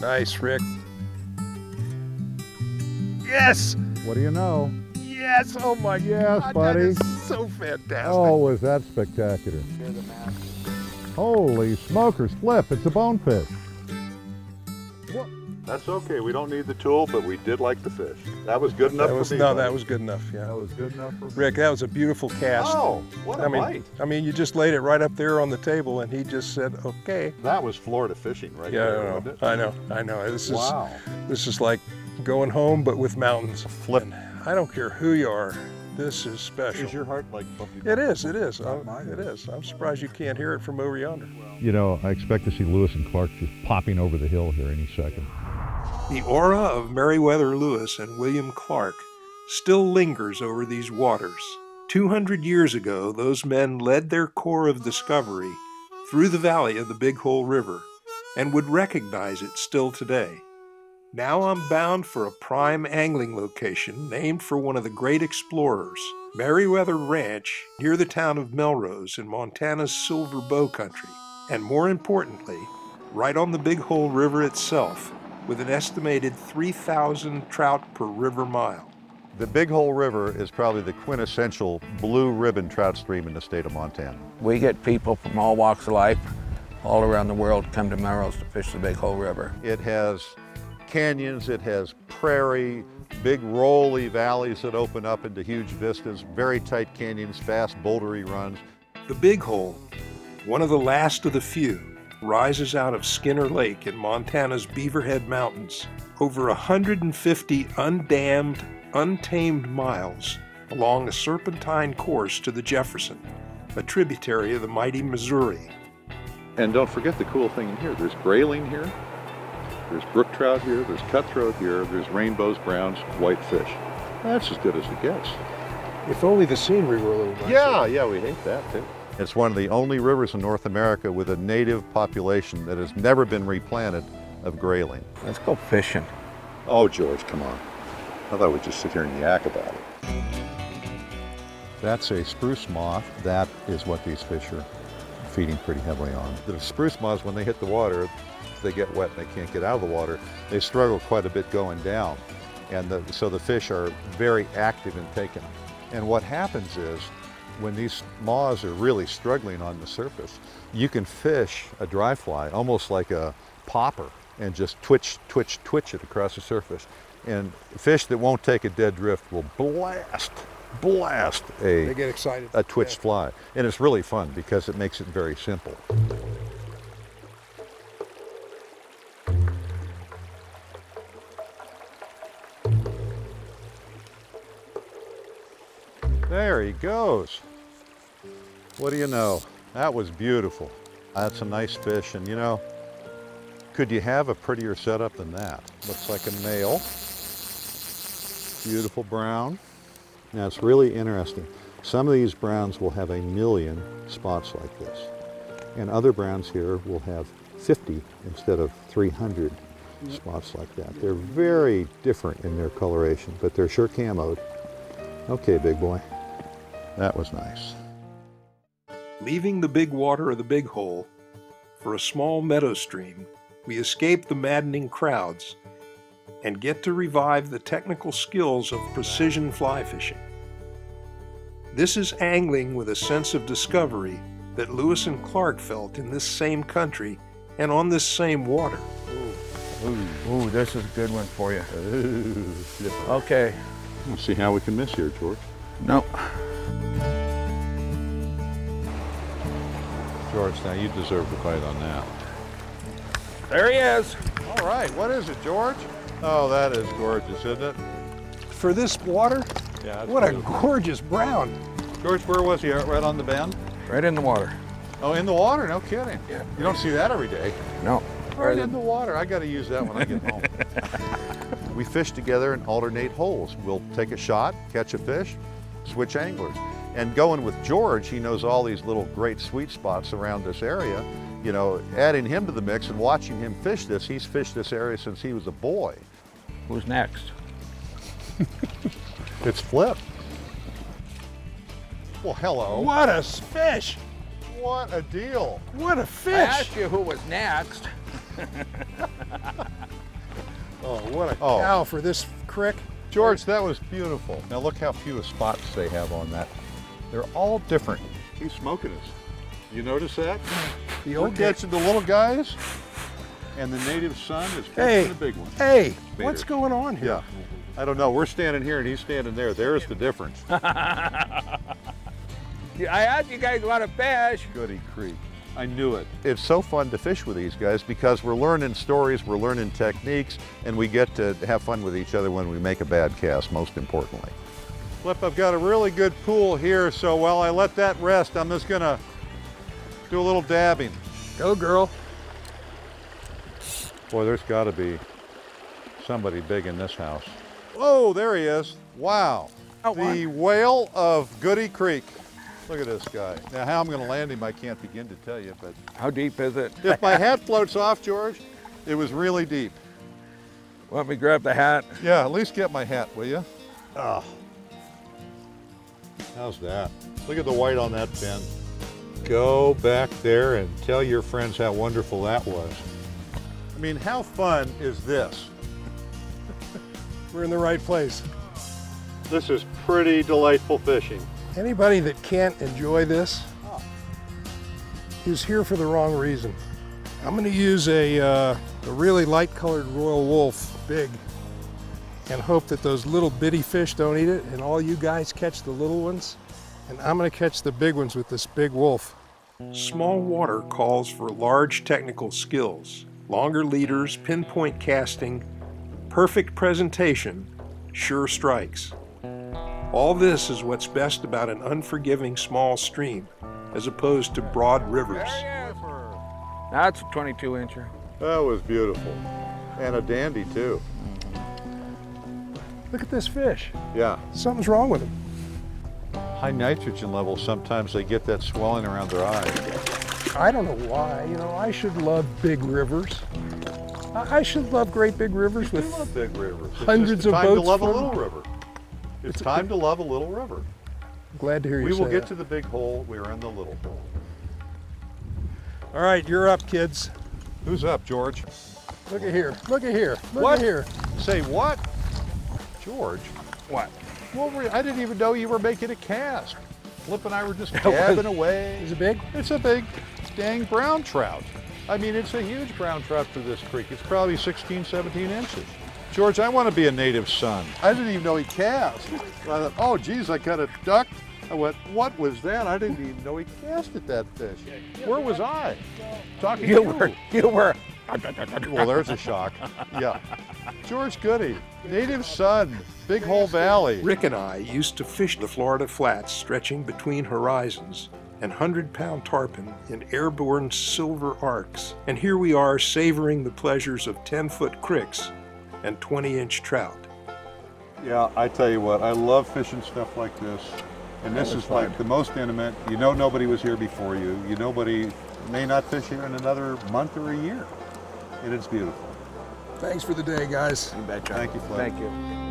Nice, Rick. Yes! What do you know? Yes! Oh my Yes, God, buddy. That is so fantastic. Oh, was that spectacular. Holy smokers, flip, it's a bonefish. That's okay. We don't need the tool, but we did like the fish. That was good enough that was, for me. no, buddy. that was good enough, yeah. That was good enough for me. Rick, that was a beautiful cast. Oh, what a I mean, bite. I mean, you just laid it right up there on the table, and he just said, "Okay." That was Florida fishing right Yeah, there, I wasn't know. it? I know. I know. This is Wow. this is like going home, but with mountains. Flip. And I don't care who you are. This is special. Is your heart like bumping? It is. It is. Not Oh, mine. it is. I'm surprised you can't hear it from over yonder. You know, I expect to see Lewis and Clark just popping over the hill here any second. The aura of Meriwether Lewis and William Clark still lingers over these waters. 200 years ago, those men led their corps of discovery through the valley of the Big Hole River and would recognize it still today. Now I'm bound for a prime angling location named for one of the great explorers, Meriwether Ranch, near the town of Melrose in Montana's Silver Bow County, and more importantly, right on the Big Hole River itself, with an estimated 3,000 trout per river mile. The Big Hole River is probably the quintessential blue ribbon trout stream in the state of Montana. We get people from all walks of life, all around the world, come to Melrose to fish the Big Hole River. It has canyons, it has prairie, big rolly valleys that open up into huge vistas, very tight canyons, fast bouldery runs. The Big Hole, one of the last of the few, rises out of Skinner Lake in Montana's Beaverhead Mountains, over 150 undammed, untamed miles along a serpentine course to the Jefferson, a tributary of the mighty Missouri. And don't forget the cool thing in here, there's grayling here, there's brook trout here, there's cutthroat here, there's rainbows, browns, white fish. That's as good as it gets. If only the scenery were a little nicer. Yeah, yeah, we hate that too. It's one of the only rivers in North America with a native population that has never been replanted of grayling. Let's go fishing. Oh, George, come on. I thought we'd just sit here and yak about it. That's a spruce moth. That is what these fish are feeding pretty heavily on. The spruce moths, when they hit the water, they get wet and they can't get out of the water. They struggle quite a bit going down. And the, so the fish are very active in taking. them. And what happens is, when these moths are really struggling on the surface, you can fish a dry fly almost like a popper and just twitch, twitch, twitch it across the surface. And fish that won't take a dead drift will blast, blast They a, get excited. a twitched fly. And it's really fun because it makes it very simple. There he goes. What do you know? That was beautiful. That's a nice fish, and you know, could you have a prettier setup than that? Looks like a male. Beautiful brown. Now it's really interesting. Some of these browns will have a million spots like this. And other browns here will have 50 instead of 300 spots like that. They're very different in their coloration, but they're sure camoed. Okay, big boy. That was nice. Leaving the big water of the Big Hole for a small meadow stream, we escape the maddening crowds and get to revive the technical skills of precision fly fishing. This is angling with a sense of discovery that Lewis and Clark felt in this same country and on this same water. Ooh, ooh, this is a good one for you. Ooh, Okay. Let's see how we can miss here, George. No. George, now you deserve to bite on that. There he is. All right, what is it, George? Oh, that is gorgeous, isn't it? For this water, Yeah. what a gorgeous brown. George, where was he? Uh, right on the bend? Right in the water. Oh, in the water? No kidding. Yeah. You don't see that every day. No. Right in the water. I got to use that when I get home. we fish together and alternate holes. We'll take a shot, catch a fish, switch anglers. And going with George, he knows all these little great sweet spots around this area. You know, adding him to the mix and watching him fish this, he's fished this area since he was a boy. Who's next? It's Flip. Well, hello. What a fish! What a deal. What a fish! I asked you who was next. Oh, what a Oh. cow for this crick. George, that was beautiful. Now look how few spots they have on that. They're all different. He's smoking us. You notice that? The We're old guy. catching the little guys, and the native son is catching Hey, the big one. hey, Vader. what's going on here? Yeah. I don't know. We're standing here and he's standing there. There's the difference. I asked you guys want to fish. Goody Creek. I knew it. It's so fun to fish with these guys because we're learning stories, we're learning techniques, and we get to have fun with each other when we make a bad cast, most importantly. Flip, I've got a really good pool here, so while I let that rest, I'm just gonna do a little dabbing. Go, girl. Boy, there's gotta be somebody big in this house. Oh, there he is. Wow. the whale of Goody Creek. Look at this guy. Now, how I'm gonna land him, I can't begin to tell you, but How deep is it? if my hat floats off, George, it was really deep. Let me grab the hat? Yeah, at least get my hat, will you? Oh. How's that? Look at the white on that fin. Go back there and tell your friends how wonderful that was. I mean, how fun is this? We're in the right place. This is pretty delightful fishing. Anybody that can't enjoy this is here for the wrong reason. I'm going to use a, uh, a really light colored Royal Wulff, big, and hope that those little bitty fish don't eat it and all you guys catch the little ones. And I'm going to catch the big ones with this big Wulff. Small water calls for large technical skills, longer leaders, pinpoint casting, perfect presentation, sure strikes. All this is what's best about an unforgiving small stream, as opposed to broad rivers. That's a 22 incher. That was beautiful. And a dandy, too. Look at this fish. Yeah. Something's wrong with him. High nitrogen levels, sometimes they get that swelling around their eyes. I don't know why. You know, I should love big rivers. I should love great big rivers with love big rivers. It's hundreds of time boats to love a little river. It's, It's a- time to love a little river. Glad to hear you We will get that. to the big hole. We are in the little hole. All right, you're up, kids. Who's up, George? Look at here. Look at here. Look What? at here. Say what? George? What? Were, I didn't even know you were making a cast. Flip and I were just gabbing away. Is it big? It's a big dang brown trout. I mean, it's a huge brown trout for this creek. It's probably 16, 17 inches. George, I want to be a native son. I didn't even know he cast. I thought, oh, geez, I got a duck. I went, what was that? I didn't even know he casted that fish. Where was I? Talking You to were, you were. Well, there's a shock. Yeah. George Goody, native son, Big Hole Valley. Rick and I used to fish the Florida flats stretching between horizons and 100 pound tarpon in airborne silver arcs. And here we are savoring the pleasures of 10 foot cricks and 20 inch trout. Yeah, I tell you what, I love fishing stuff like this. And this is like the most intimate. You know nobody was here before you. You nobody may not fish here in another month or a year. And it's beautiful. Thanks for the day, guys. You betcha. Thank you, Flip. Thank you.